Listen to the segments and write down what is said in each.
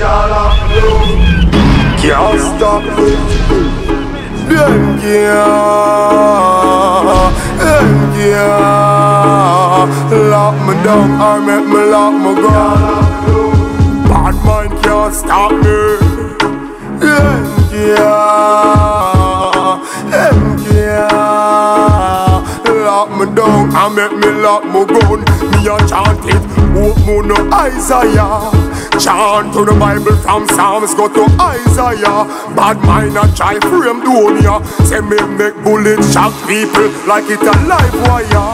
Can't stop me. Them can't, them can't lock me down or make me lock me gun. Bad mind can't stop me. Them can't, them can't lock me down and make me lock my gun. Me a chant it, hope moon no Isaiah. Chant to the Bible from Psalms, go to Isaiah. Bad mind a try frame Donia. Say me make bullets shock people like it a live wire.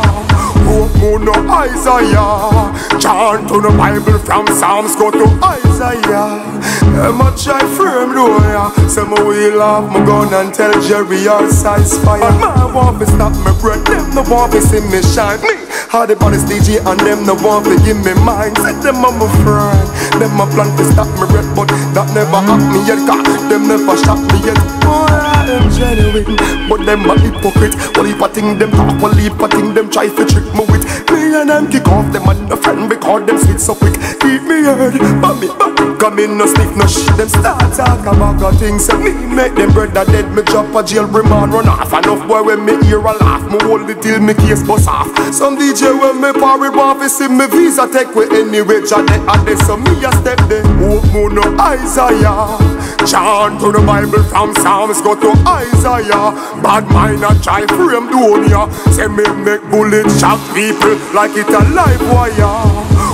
Hope moon no Isaiah. Chant to the Bible from Psalms, go to Isaiah. Them a try frame Donia. Say me wheel off my gun and tell Jerry our size fire. And my want to stop me breath, them no want to see me shine. Me Hard the baddest DJ and them no want to give me mine. Said them I'm a friend. Them a plan to stop me breath But that never happen yet Cause them never shot me yet. Boy, I am genuine But them a hypocrite. A thing them talk? A thing them try to trick me with? Me and them kick off them and a friend Because them sweet so quick. Keep me heard But me, but me Come in no sniff no shit. Them start talk about got things Say me make them brother dead Me drop a jail remand run off. Enough boy when me hear a laugh Me hold it till me case bust off. Some DJ when me parry want fi see me visa take we anyway Janet and they so me a step there Hope moon no Isaiah. Chant to the Bible from Psalms go to Isaiah. Bad mind a try frame Donia Say me make bullets shock people like it a live wire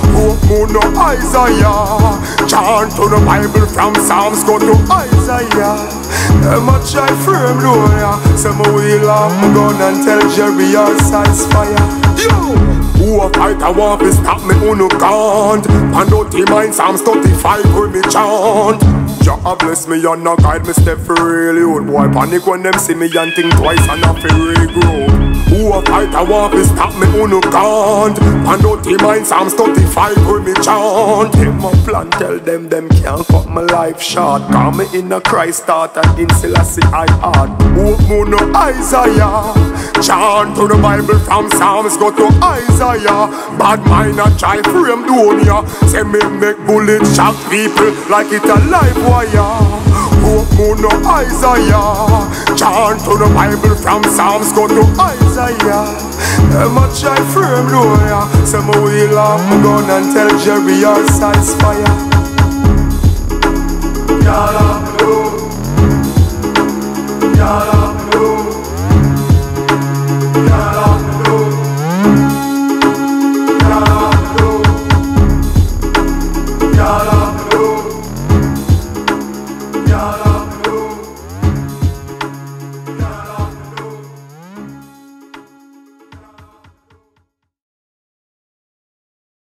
No Isaiah. Chant to the Bible from Psalms go to Isaiah. Them a try frame Donia Say me wheel off my gun and tell Jerry size fire Yo! Who a fight I want to stop me? Who no can't? And the mind Psalms 35 with me chant Jah bless me and not guide me step for really old boy Panic when them see me and think twice and I feel regrow Who a fight I want to stop me who no can't. The mind Psalms 35 with me chant. Take my plan tell them them can't cut my life short. Call me in a Christ start and in Selassie I heart Hope moon no Isaiah. Chant to the Bible from Psalms go to Isaiah. Bad mind a try frame Donia Say me make bullets shock people like it a live wire Hope no Isaiah. Chant to the Bible from Psalms go to Isaiah. Them a try frame Donia Say me wheel off my gun and tell Jerry our size fire. Yalla blue Yalla